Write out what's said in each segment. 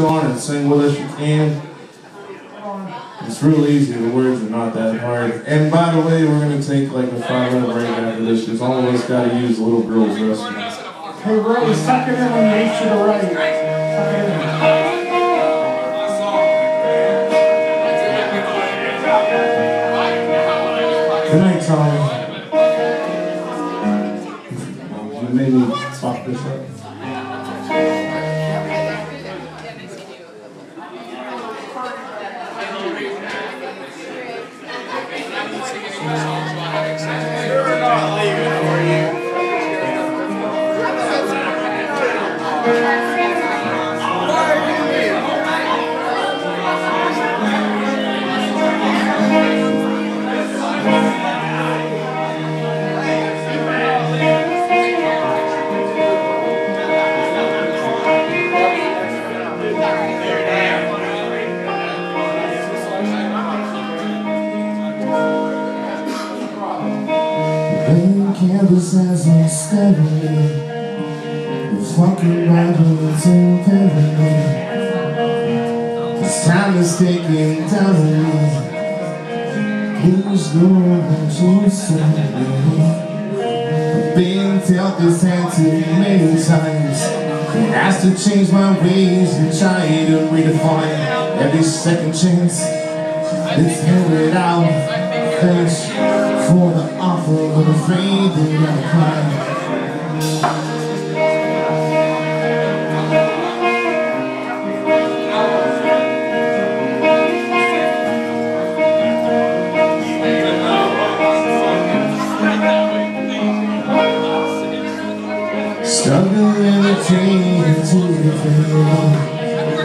on and sing with us, you can. It's real easy, the words are not that hard. And by the way, we're gonna take like a five minute break after this, because all of us gotta use the little girl's restroom. Hey, Ray, suck it in on the H to the right. Suck it in. Good night, Tom. You made me fuck this up. Playing canvas as I'm staring The in heaven This time is taking down Who's to save me? I've been dealt this hand too many times asked to change my ways and try to redefine Every second chance it's handed out Thanks for the offer, but afraid that I'll cry. Struggling to change to the fail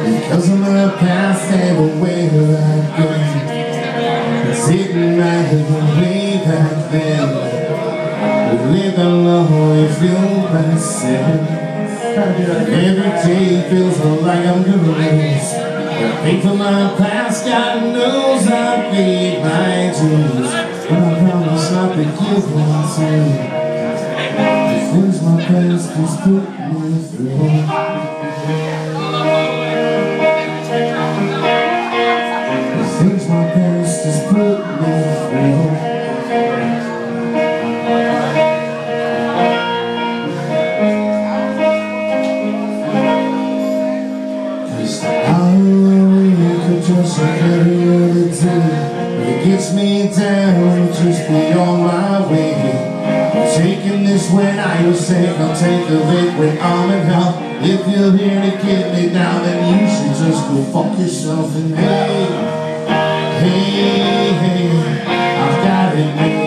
Because of my past and the way that I've been hitting back the way back then We live alone, we feel myself Every day feels like I'm gonna lose I think for my past, God knows I paid my dues But I promise not to give one The past has put me through this when I was sick I'll take a lick when I'm in hell. If you're here to get me down Then you should just go fuck yourself and hey. Hey, hey, I've got it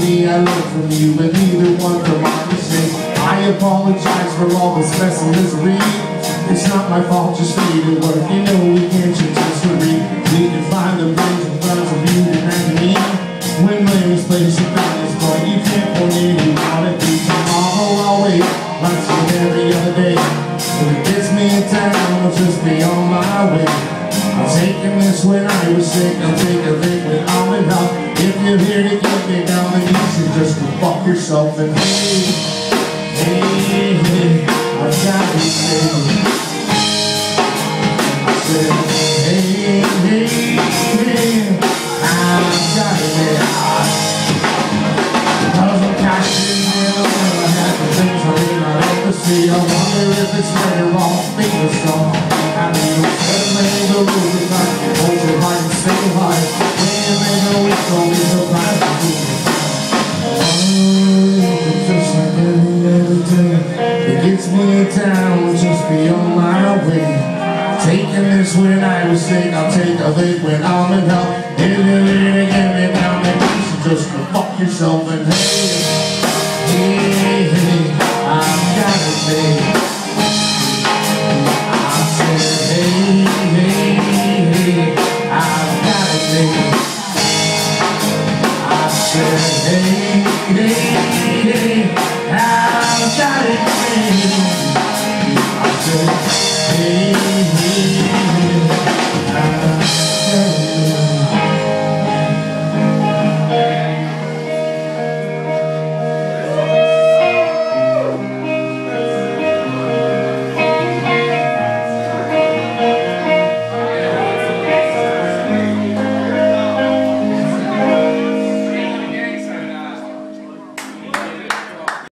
me, I learn from you But neither one from our mistakes I apologize for all this mess and misery It's not my fault, just need to work You know to me down you should just go fuck yourself And hey, hey, hey I've got to say I said, hey, hey, hey I've got to say Cause I'm casting in on I had the things I may not ever see. I wonder if it's or wrong Finger strong I mean, suddenly the rules like Hold your heart and stay high It down just beyond my way. Taking this when I was sick I'll take a lick when I'm in hell. If you're here to get me down Then just go fuck yourself and hey. Hey,